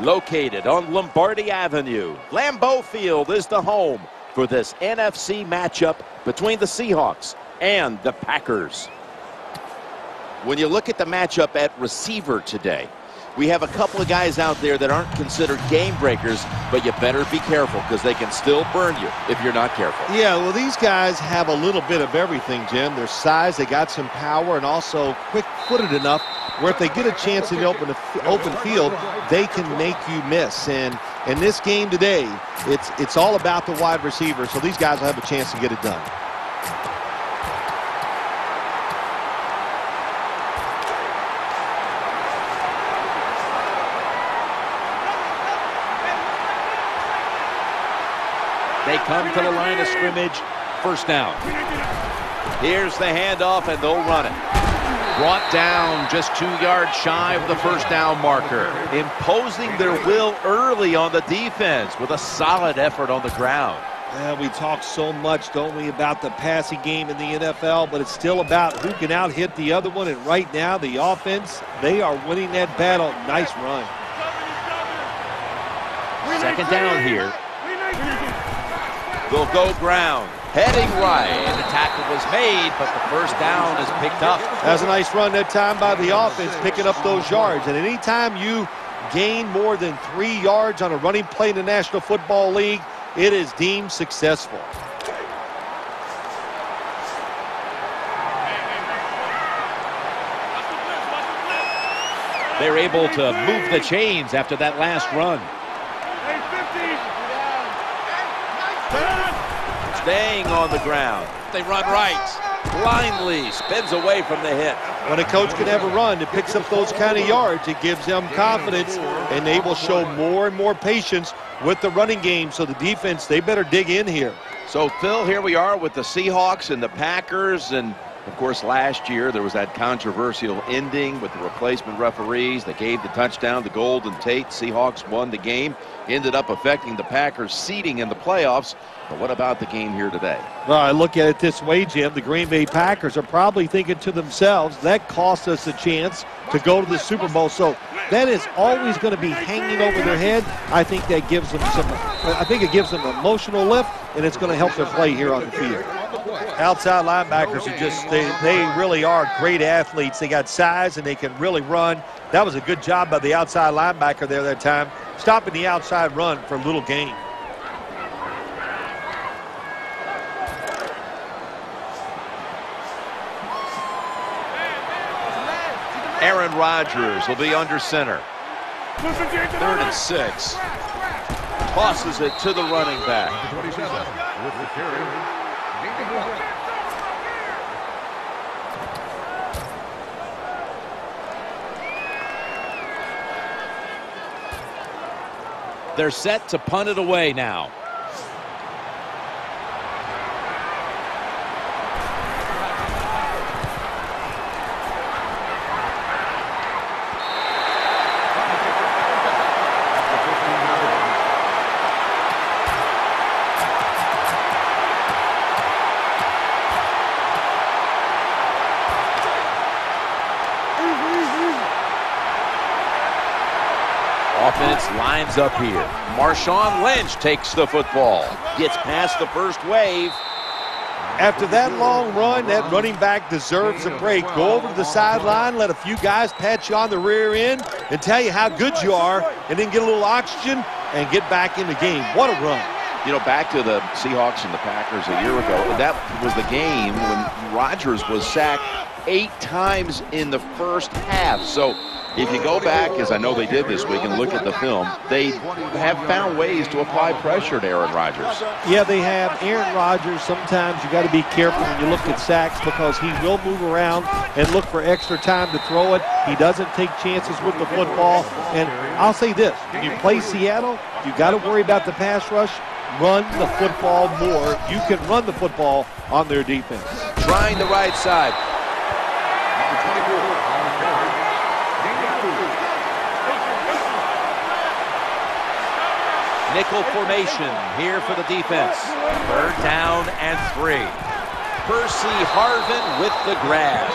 Located on Lombardi Avenue, Lambeau Field is the home for this NFC matchup between the Seahawks and the Packers. When you look at the matchup at receiver today, we have a couple of guys out there that aren't considered game breakers, but you better be careful because they can still burn you if you're not careful. Yeah, well, these guys have a little bit of everything, Jim. Their size, they got some power, and also quick-footed enough where if they get a chance in the open, open field, they can make you miss. And in this game today, it's, it's all about the wide receiver, so these guys will have a chance to get it done. They come to the line of scrimmage. First down. Here's the handoff, and they'll run it. Brought down just two yards shy of the first down marker. Imposing their will early on the defense with a solid effort on the ground. Yeah, we talk so much, don't we, about the passing game in the NFL, but it's still about who can out-hit the other one. And right now, the offense, they are winning that battle. Nice run. Second down here. They'll go ground. Heading right. And the tackle was made, but the first down is picked up. That's a nice run that time by the offense, picking up those yards. And anytime you gain more than three yards on a running play in the National Football League, it is deemed successful. They're able to move the chains after that last run. Staying on the ground. They run right. Blindly spins away from the hit. When a coach can have a run it picks up those kind of yards, it gives them confidence, and they will show more and more patience with the running game. So the defense, they better dig in here. So, Phil, here we are with the Seahawks and the Packers, and of course, last year there was that controversial ending with the replacement referees that gave the touchdown to Golden Tate. Seahawks won the game, ended up affecting the Packers' seeding in the playoffs. But what about the game here today? Well, I look at it this way, Jim. The Green Bay Packers are probably thinking to themselves, that cost us a chance to go to the Super Bowl. So that is always going to be hanging over their head. I think that gives them some, I think it gives them emotional lift, and it's going to help their play here on the field. Outside linebackers are just, they, they really are great athletes. They got size and they can really run. That was a good job by the outside linebacker there that time, stopping the outside run for a little gain. Aaron Rodgers will be under center. Third and six. Tosses it to the running back. They're set to punt it away now. Offense lines up here. Marshawn Lynch takes the football. Gets past the first wave. After that long run, that running back deserves a break. Go over to the sideline, let a few guys pat you on the rear end and tell you how good you are, and then get a little oxygen and get back in the game. What a run. You know, back to the Seahawks and the Packers a year ago, that was the game when Rodgers was sacked eight times in the first half. So if you go back, as I know they did this week, and look at the film, they have found ways to apply pressure to Aaron Rodgers. Yeah, they have. Aaron Rodgers, sometimes you got to be careful when you look at sacks because he will move around and look for extra time to throw it. He doesn't take chances with the football. And I'll say this, when you play Seattle, you got to worry about the pass rush. Run the football more. You can run the football on their defense. Trying the right side. Nickel formation here for the defense. Third down and three. Percy Harvin with the grab.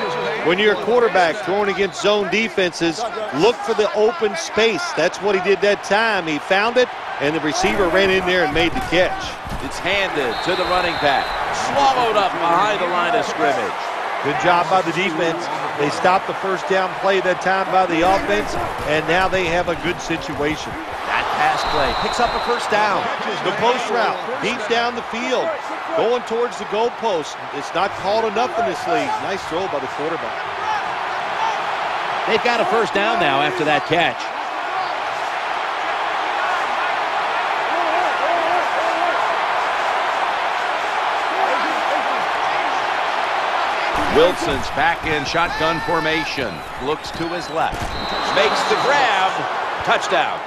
When you're a quarterback throwing against zone defenses, look for the open space. That's what he did that time. He found it, and the receiver ran in there and made the catch. It's handed to the running back. Swallowed up behind the line of scrimmage. Good job by the defense. They stopped the first down play that time by the offense, and now they have a good situation. That pass play picks up a first down. The post route, deep down the field, going towards the goal post. It's not called enough in this league. Nice throw by the quarterback. They've got a first down now after that catch. Wilson's back in shotgun formation. Looks to his left. Makes the grab. Touchdown.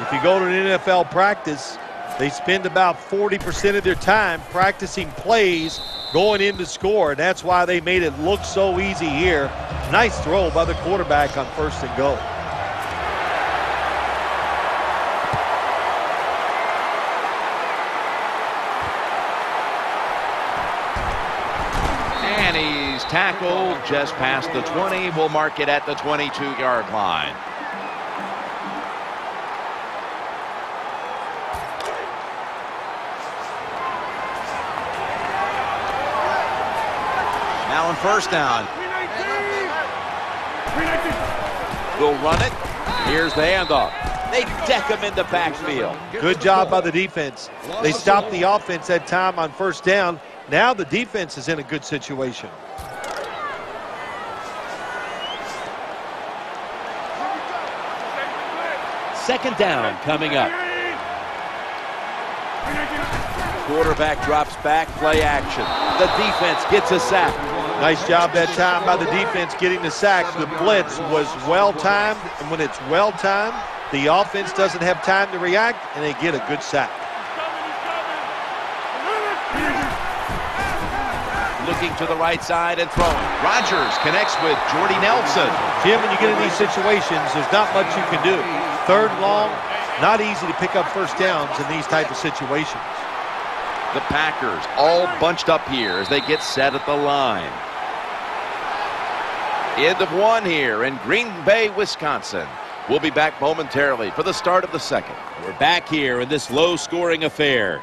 If you go to an NFL practice, they spend about 40% of their time practicing plays going in to score. And that's why they made it look so easy here. Nice throw by the quarterback on first and goal. And he's tackled just past the 20. We'll mark it at the 22-yard line. Now on first down. We'll run it. Here's the handoff. They deck him in the backfield. Good job by the defense. They stopped the offense that time on first down. Now the defense is in a good situation. Second down coming up. Quarterback drops back, play action. The defense gets a sack. Nice job that time by the defense getting the sack. The blitz was well-timed, and when it's well-timed, the offense doesn't have time to react, and they get a good sack. Looking to the right side and throwing. Rodgers connects with Jordy Nelson. Jim, when you get in these situations, there's not much you can do. Third long, not easy to pick up first downs in these type of situations. The Packers all bunched up here as they get set at the line. End of one here in Green Bay, Wisconsin. We'll be back momentarily for the start of the second. We're back here in this low-scoring affair.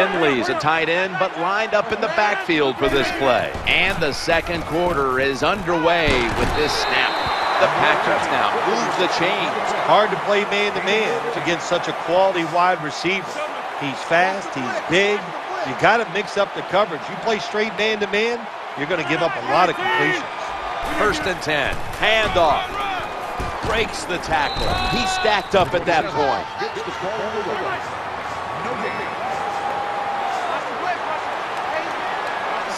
Finley's a tight end, but lined up in the backfield for this play. And the second quarter is underway with this snap. The Packers now move the chains. Hard to play man-to-man -man against such a quality wide receiver. He's fast, he's big. You got to mix up the coverage. You play straight man-to-man, -man, you're going to give up a lot of completions. First and 10. Handoff. Breaks the tackle. He stacked up at that point.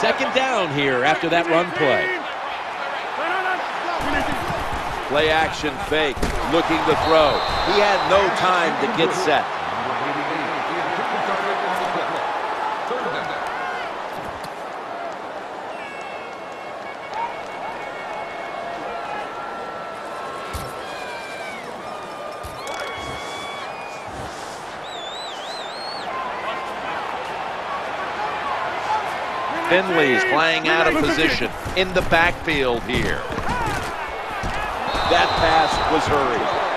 Second down here after that run play. Play action fake, looking to throw. He had no time to get set. Finley's playing out of position in the backfield here. That pass was hurried.